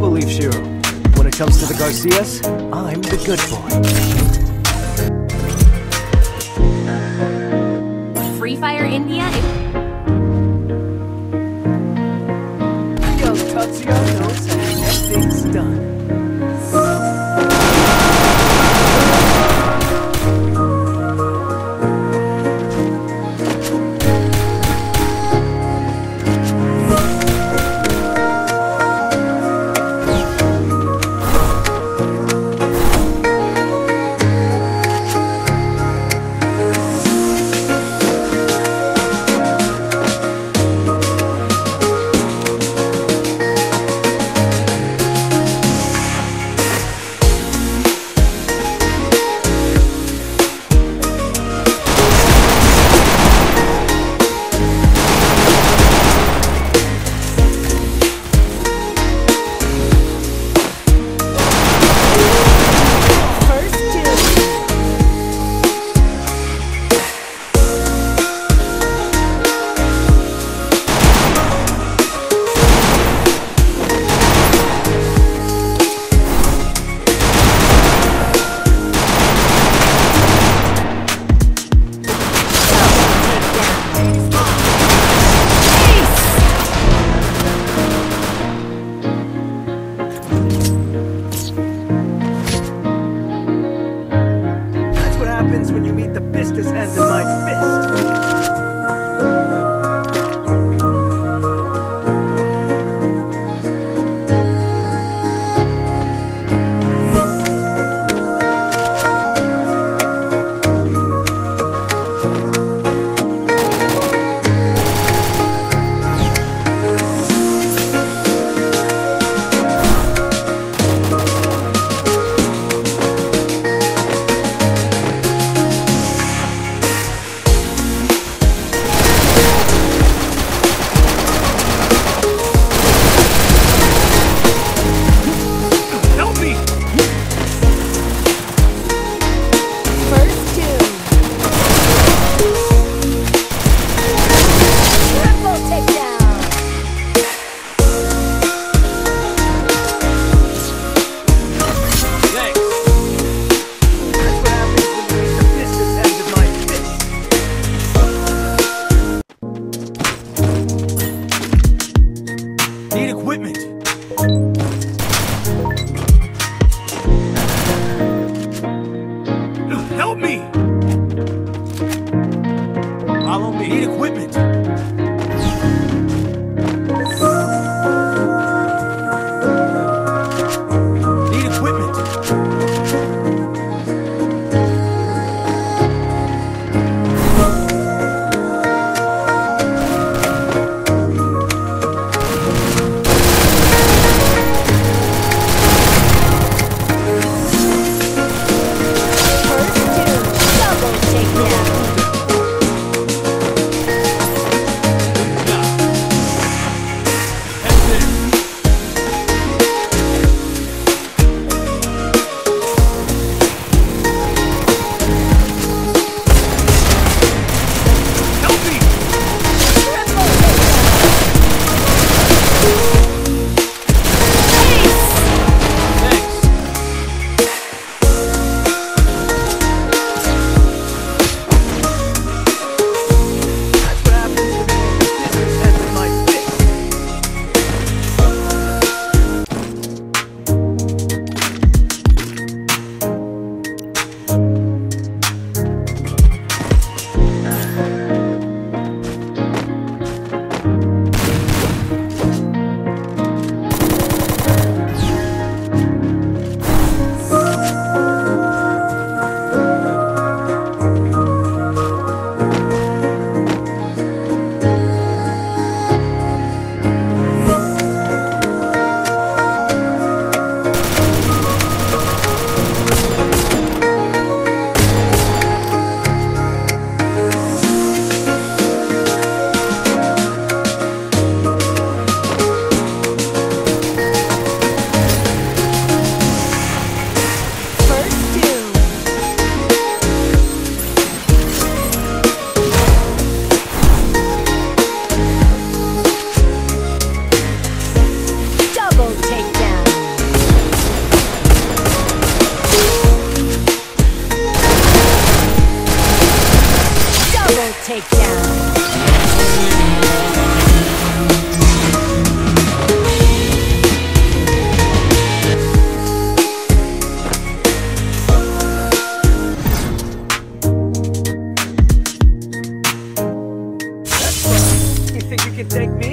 believe Shiro. When it comes to the Garcias, I'm the good boy. Free Fire India In my fist. whip it. You think you can take me?